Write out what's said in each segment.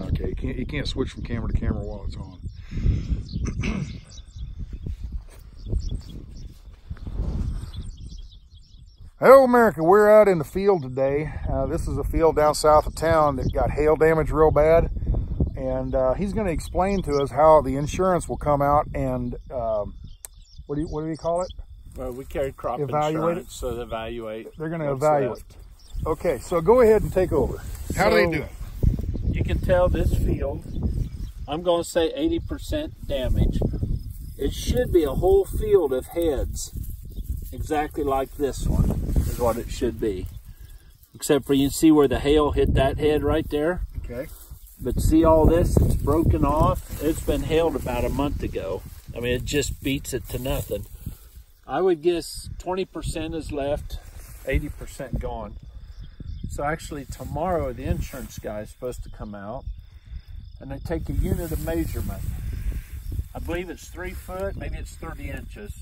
Okay, you can't, you can't switch from camera to camera while it's on. Hello America, we're out in the field today. Uh, this is a field down south of town that got hail damage real bad. And uh, he's gonna explain to us how the insurance will come out and, um, what do you, what do you call it? Well, we carry crop Evaluate insurance, so they evaluate. They're gonna evaluate. left. Okay, so go ahead and take over. How do they do it? You can tell this field, I'm going to say 80% damage. It should be a whole field of heads, exactly like this one, is what it should be. Except for you can see where the hail hit that head right there. Okay. But see all this, it's broken off. It's been hailed about a month ago. I mean, it just beats it to nothing. I would guess 20% is left, 80% gone. So actually tomorrow the insurance guy is supposed to come out and they take a unit of measurement. I believe it's three foot, maybe it's 30 inches.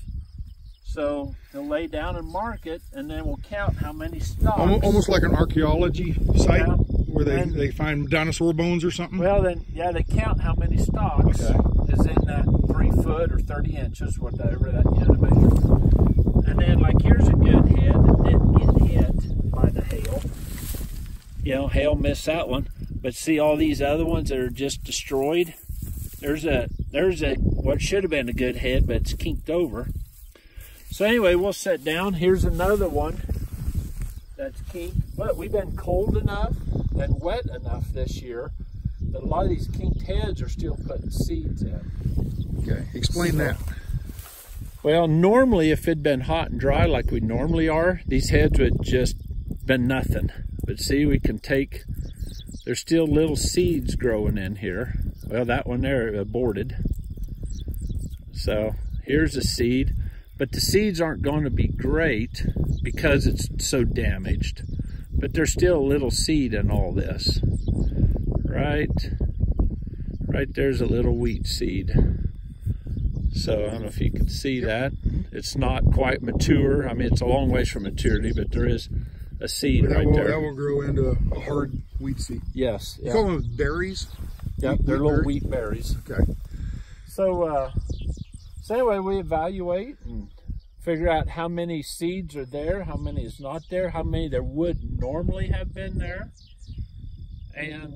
So he'll lay down and mark it and then we'll count how many stalks. Almost, almost like an archaeology site Yeah. where they, And- they find dinosaur bones or something. Well, then, yeah, they count how many stalks Okay. is in that three foot or 30 inches, whatever that unit of measurement. And then, like, here's a good head that didn't get hit by the hail. You know, hail missed that one. But see all these other ones that are just destroyed? There's a, there's a, what should have been a good head, but it's kinked over. So anyway, we'll sit down. Here's another one that's kinked. But we've been cold enough and wet enough this year that a lot of these kinked heads are still putting seeds in. okay, explain So- that. Well, normally if it'd been hot and dry like we normally are, these heads would just been nothing. But see, we can take, there's still little seeds growing in here. Well, that one there aborted. So here's a seed, but the seeds aren't going to be great because it's so damaged. But there's still a little seed in all this. Right, right there's a little wheat seed. So I don't know if you can see that. It's not quite mature. I mean, it's a long ways from maturity, but there is a seed That, right will, there. that will grow into a, a hard wheat seed. Yes. You Yeah. call them berries? Yep, wheat- they're wheat little berry? wheat berries. Okay. So, uh, so anyway, we evaluate and figure out how many seeds are there, how many is not there, how many there would normally have been there, and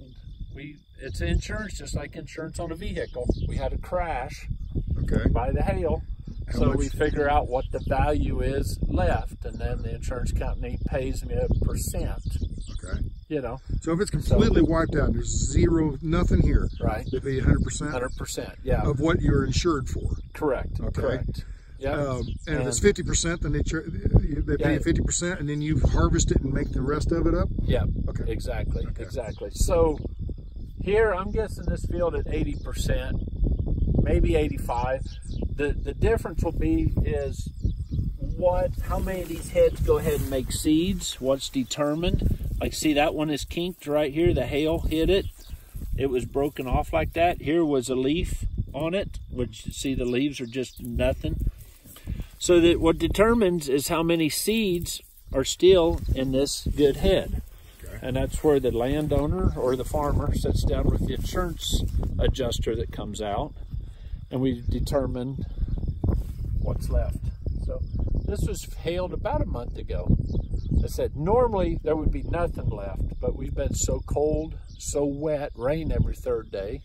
we it's insurance just like insurance on a vehicle. We had a crash Okay. by the hail. So much- we figure out what the value is left, and then the insurance company pays me a percent. Okay. You know, So if it's completely wiped out, there's zero, nothing here. right? They pay 100% Hundred percent. Yeah, of what you're insured for. correct. Okay. Correct. Yeah. Um, and if it's 50%, then they, they pay Yeah. you 50%, and then you harvest it and make the rest of it up? Yeah, Okay. exactly, exactly. So here, I'm guessing this field at 80%, maybe 85. The the difference will be is what, how many of these heads go ahead and make seeds? What's determined? Like, see that one is kinked right here. The hail hit it. It was broken off like that. Here was a leaf on it, which see the leaves are just nothing. So that what determines is how many seeds are still in this good head. And that's where the landowner or the farmer sits down with the insurance adjuster that comes out and we determine what's left. So this was hailed about a month ago. I said normally there would be nothing left, but we've been so cold, so wet, rain every third day.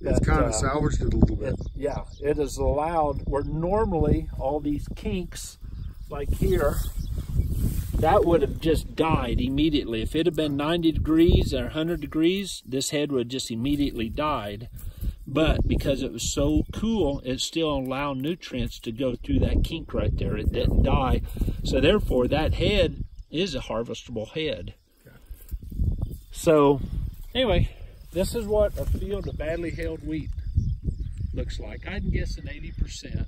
It's that, kind of uh, salvaged it a little bit. It, yeah, it is allowed where normally all these kinks, like here, that would have just died immediately. If it had been 90 degrees or 100 degrees, this head would have just immediately died. But because it was so cool, it still allowed nutrients to go through that kink right there. It didn't die. So therefore, that head is a harvestable head. So anyway, this is what a field of badly held wheat looks like. I'm guessing 80%.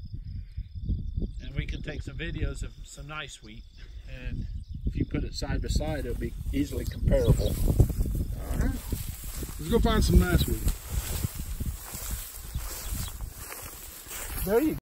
And we can take some videos of some nice wheat. And if you put it side by side, it'll be easily comparable. All right. Let's go find some nice wheat. There you